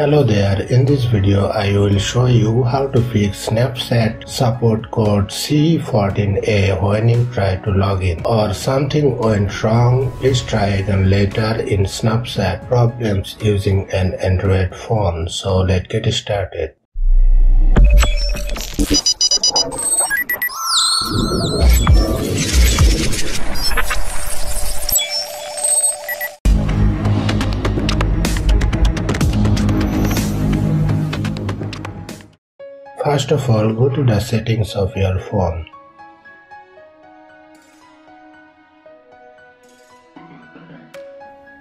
Hello there, in this video I will show you how to fix Snapchat support code C14A when you try to log in or something went wrong, please try again later in Snapchat problems using an Android phone. So let's get started. First of all, go to the settings of your phone.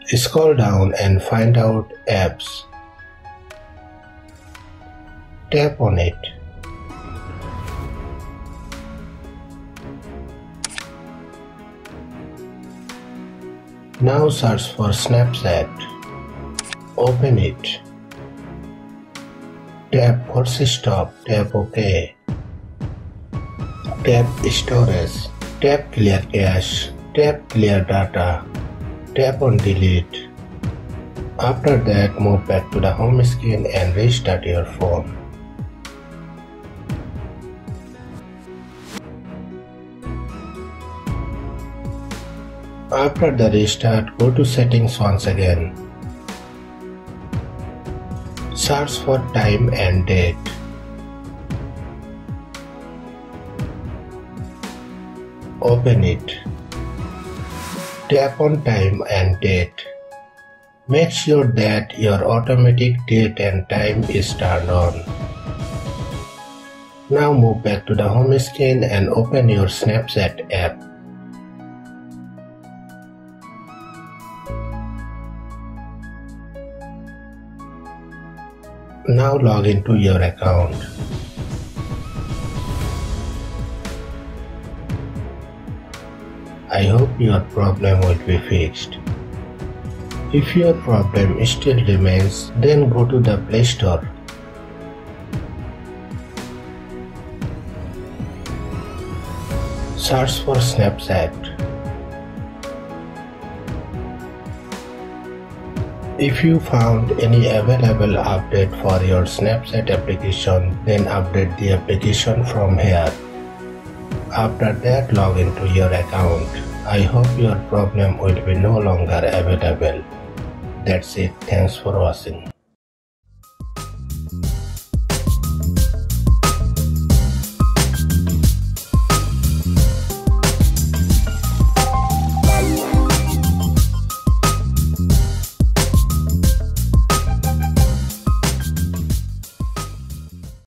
Scroll down and find out apps. Tap on it. Now search for Snapchat. Open it. Tap Force Stop, tap OK. Tap Storage, tap Clear Cache, tap Clear Data, tap on Delete. After that, move back to the home screen and restart your phone. After the restart, go to settings once again. Search for time and date. Open it. Tap on time and date. Make sure that your automatic date and time is turned on. Now move back to the home screen and open your Snapchat app. Now log into your account. I hope your problem will be fixed. If your problem still remains, then go to the Play Store. Search for Snapchat. If you found any available update for your Snapchat application, then update the application from here. After that, log into your account. I hope your problem will be no longer available. That's it. Thanks for watching.